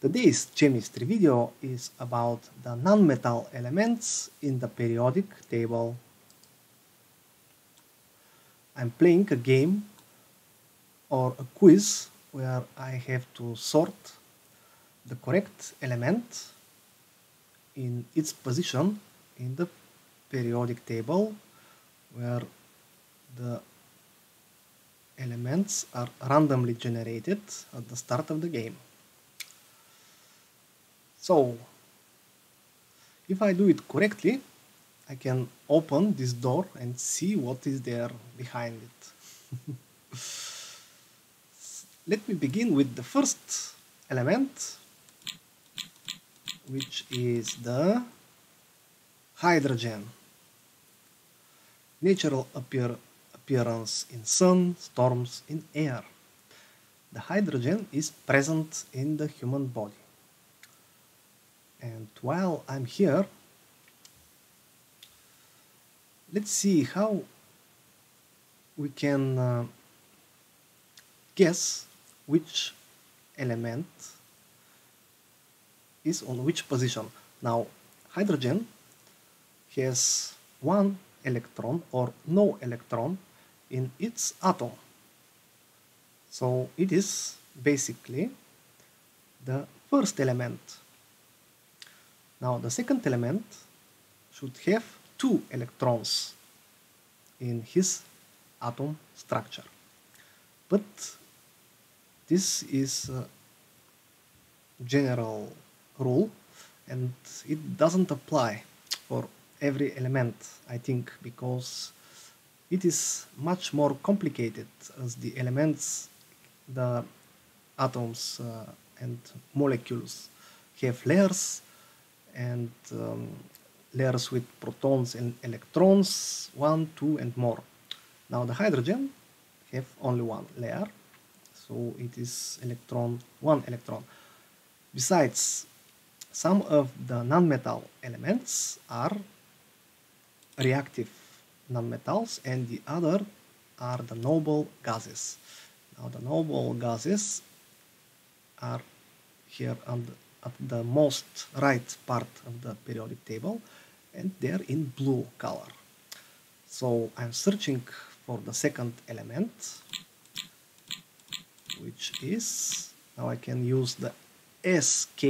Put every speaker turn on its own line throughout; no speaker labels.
Today's chemistry video is about the nonmetal elements in the periodic table. I'm playing a game or a quiz where I have to sort the correct element in its position in the periodic table where the elements are randomly generated at the start of the game. So, if I do it correctly, I can open this door and see what is there behind it. Let me begin with the first element, which is the hydrogen. Natural appear appearance in sun, storms, in air. The hydrogen is present in the human body. And while I'm here, let's see how we can uh, guess which element is on which position. Now, hydrogen has one electron or no electron in its atom. So it is basically the first element. Now the second element should have two electrons in his atom structure. But this is a general rule and it doesn't apply for every element, I think, because it is much more complicated as the elements, the atoms uh, and molecules have layers and um, layers with protons and electrons, one, two, and more. Now the hydrogen have only one layer, so it is electron, one electron. Besides, some of the nonmetal elements are reactive nonmetals and the other are the noble gases. Now the noble gases are here on the, at the most right part of the periodic table and they're in blue color. So I'm searching for the second element which is, now I can use the SK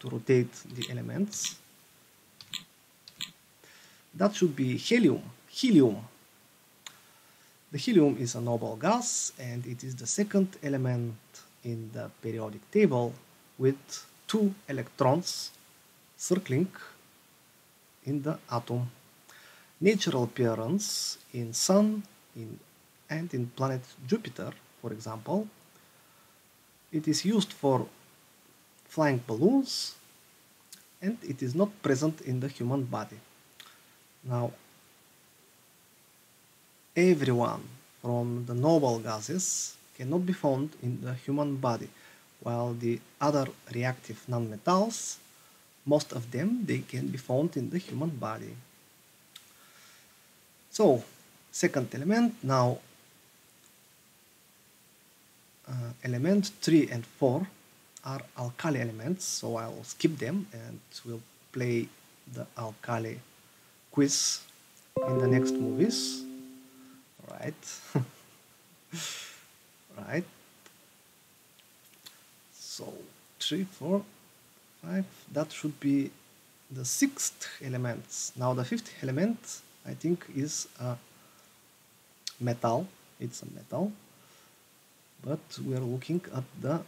to rotate the elements. That should be helium helium. The helium is a noble gas and it is the second element in the periodic table with two electrons circling in the atom. Natural appearance in Sun in, and in planet Jupiter, for example. It is used for flying balloons and it is not present in the human body. Now, everyone from the noble gases cannot be found in the human body, while the other reactive nonmetals, most of them, they can be found in the human body. So, second element, now uh, element 3 and 4 are alkali elements, so I will skip them and we'll play the alkali quiz in the next movies. Right. Right so three four five that should be the sixth element. Now the fifth element I think is a metal. It's a metal. But we are looking at the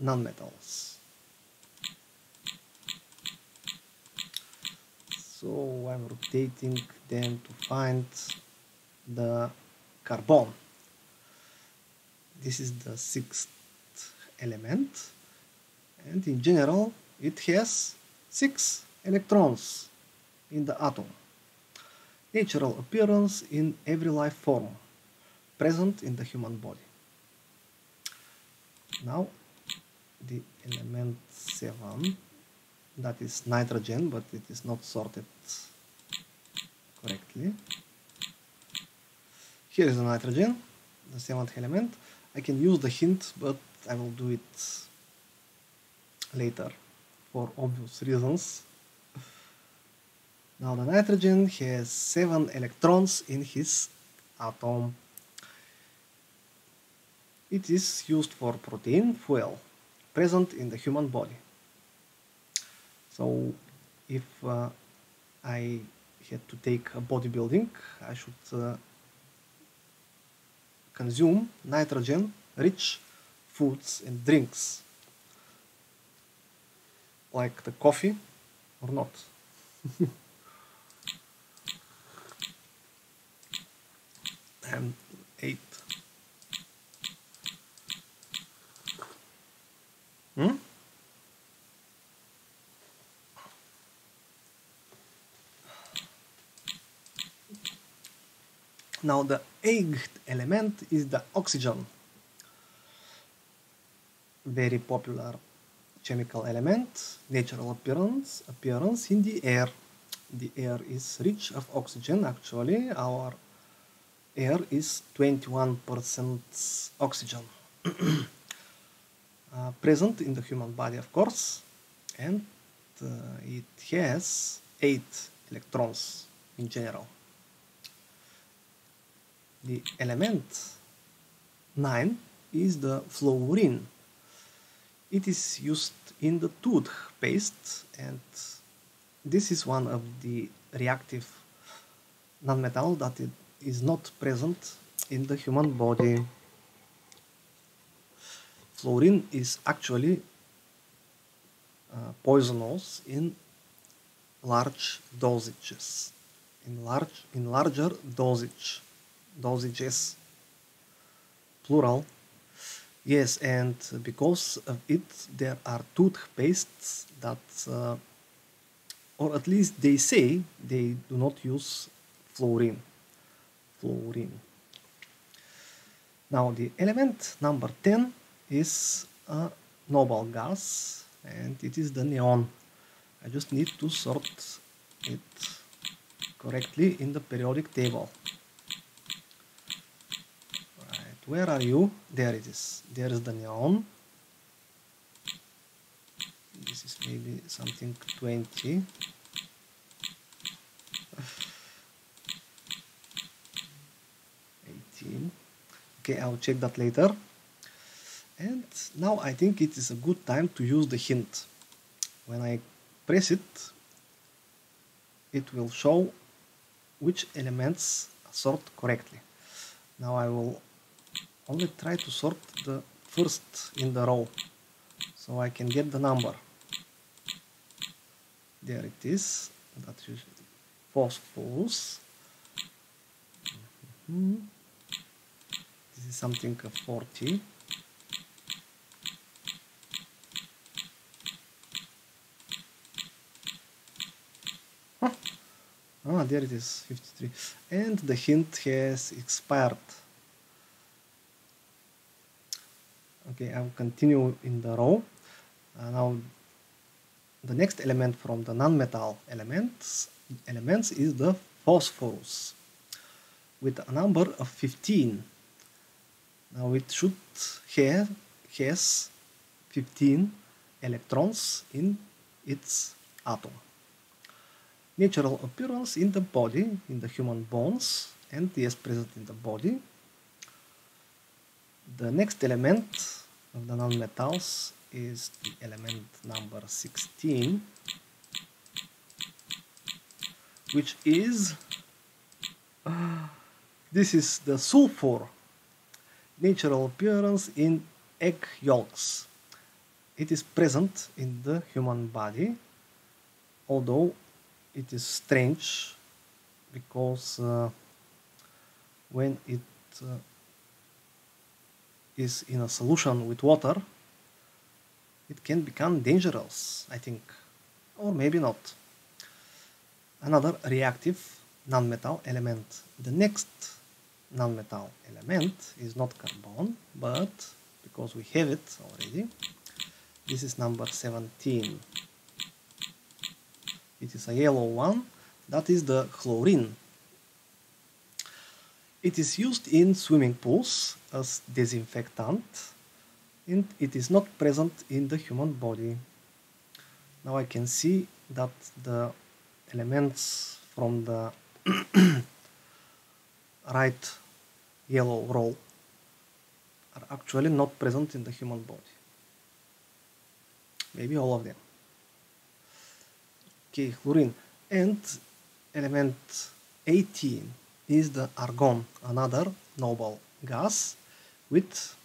non-metals. So I'm rotating them to find the carbon. This is the sixth element and in general it has six electrons in the atom. Natural appearance in every life form present in the human body. Now the element 7 that is nitrogen but it is not sorted correctly here is the nitrogen, the seventh element. I can use the hint, but I will do it later for obvious reasons. Now the nitrogen has 7 electrons in his atom. It is used for protein fuel present in the human body. So if uh, I had to take a bodybuilding, I should uh, consume nitrogen rich foods and drinks like the coffee or not. and eight. Hmm? Now the eighth element is the oxygen. Very popular chemical element, natural appearance, appearance in the air. The air is rich of oxygen actually. Our air is 21% oxygen. uh, present in the human body of course and uh, it has 8 electrons in general. The element 9 is the fluorine. It is used in the toothpaste and this is one of the reactive nonmetal that it is not present in the human body. Fluorine is actually uh, poisonous in large dosages, in large in larger dosage dosages, plural. Yes, and because of it, there are toothpastes that, uh, or at least they say they do not use fluorine. Fluorine. Now the element number 10 is a noble gas and it is the neon. I just need to sort it correctly in the periodic table. Where are you? There it is. There is the neon. This is maybe something 20. okay I'll check that later and now I think it is a good time to use the hint when I press it it will show which elements sort correctly now I will only try to sort the first in the row so I can get the number. There it is. That is phosphorus. Mm -hmm this is something of 40 huh. ah there it is 53 and the hint has expired okay I'll continue in the row uh, now the next element from the non-metal elements elements is the phosphorus with a number of 15 now it should have has 15 electrons in its atom. Natural appearance in the body, in the human bones, and is present in the body. The next element of the nonmetals is the element number 16, which is, this is the sulfur natural appearance in egg yolks. It is present in the human body, although it is strange because uh, when it uh, is in a solution with water, it can become dangerous, I think, or maybe not. Another reactive nonmetal element. The next non-metal element is not carbon, but because we have it already, this is number 17. It is a yellow one, that is the chlorine. It is used in swimming pools as disinfectant and it is not present in the human body. now I can see that the elements from the right yellow row are actually not present in the human body. Maybe all of them. Okay, fluorine. And element 18 is the argon, another noble gas with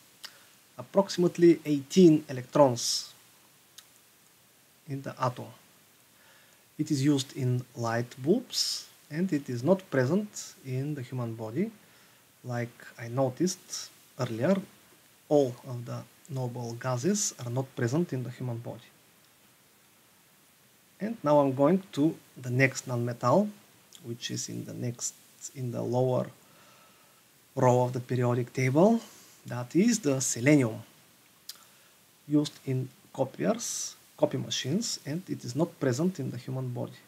approximately 18 electrons in the atom. It is used in light bulbs and it is not present in the human body like I noticed earlier all of the noble gases are not present in the human body. And now I'm going to the next nonmetal which is in the next in the lower row of the periodic table that is the selenium used in copiers copy machines and it is not present in the human body.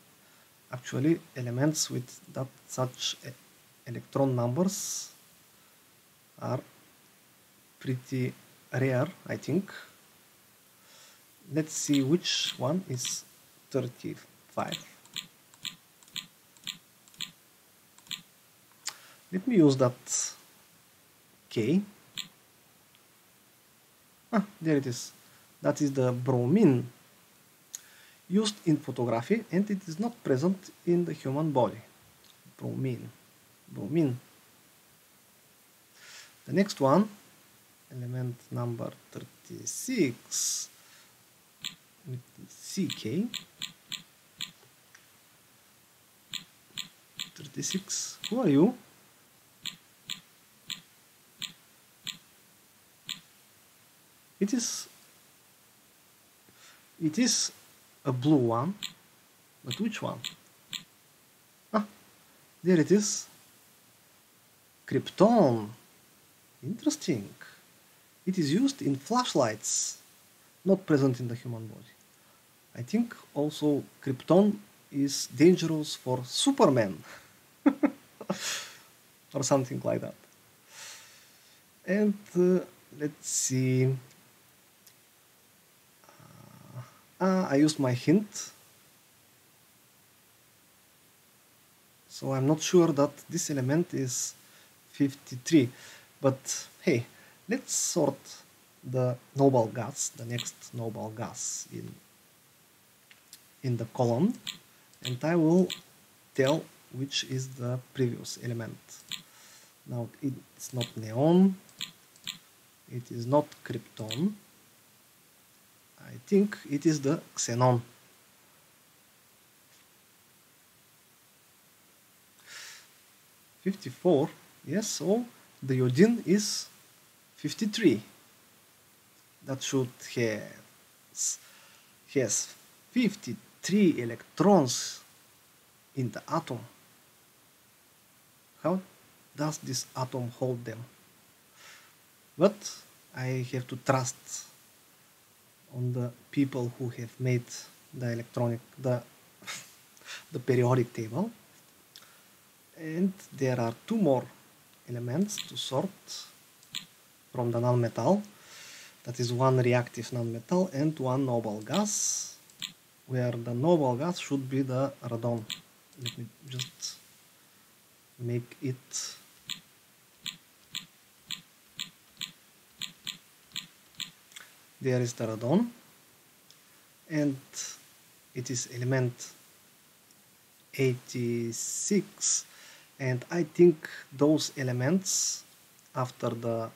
Actually, elements with that such electron numbers are pretty rare, I think. Let's see which one is 35. Let me use that K. Ah, there it is. That is the bromine used in photography and it is not present in the human body. Bromine. Bromine. The next one, element number 36 with CK. 36. Who are you? It is it is a blue one. But which one? Ah, there it is. Krypton. Interesting. It is used in flashlights, not present in the human body. I think also krypton is dangerous for Superman. or something like that. And uh, let's see. Uh, I used my hint. So I'm not sure that this element is 53. But hey, let's sort the noble gas, the next noble gas in, in the column. And I will tell which is the previous element. Now it's not neon, it is not krypton, I think it is the xenon. Fifty-four, yes, so the iodine is fifty-three. That should have has fifty-three electrons in the atom. How does this atom hold them? But I have to trust on the people who have made the electronic the the periodic table. And there are two more elements to sort from the nonmetal. That is one reactive nonmetal and one noble gas where the noble gas should be the radon. Let me just make it there is the radon and it is element 86 and I think those elements after the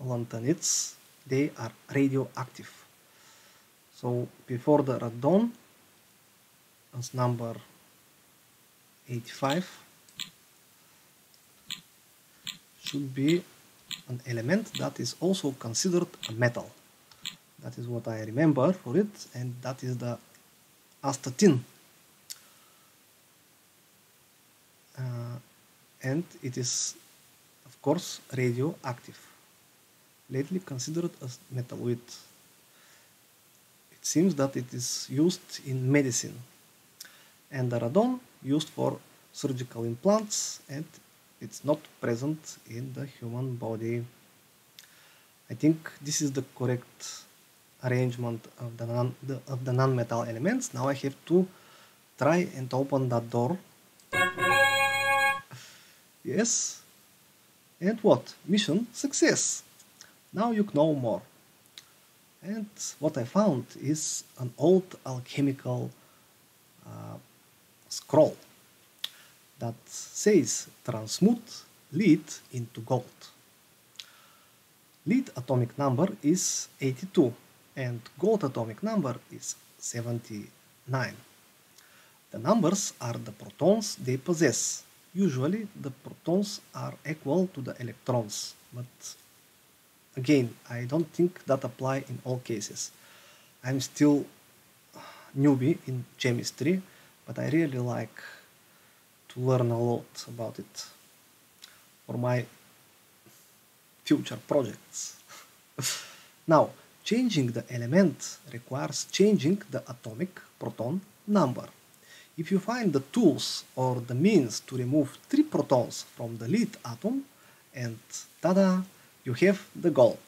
lanthanides they are radioactive. So before the radon as number 85 should be an element that is also considered a metal that is what I remember for it, and that is the astatine. Uh, and it is, of course, radioactive. Lately considered as metalloid. It seems that it is used in medicine, and the radon used for surgical implants, and it's not present in the human body. I think this is the correct arrangement of the, non, the, of the non-metal elements. Now I have to try and open that door. Yes. And what? Mission success. Now you know more. And what I found is an old alchemical uh, scroll that says transmute lead into gold. Lead atomic number is 82 and gold atomic number is 79. The numbers are the protons they possess. Usually the protons are equal to the electrons, but again, I don't think that apply in all cases. I'm still newbie in chemistry, but I really like to learn a lot about it for my future projects. now, changing the element requires changing the atomic proton number. If you find the tools or the means to remove three protons from the lead atom, and tada, you have the gold.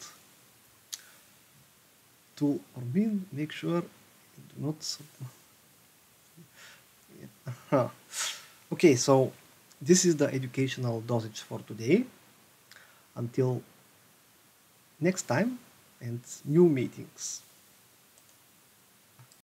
To or mean, make sure do not. okay, so this is the educational dosage for today. Until next time and new meetings.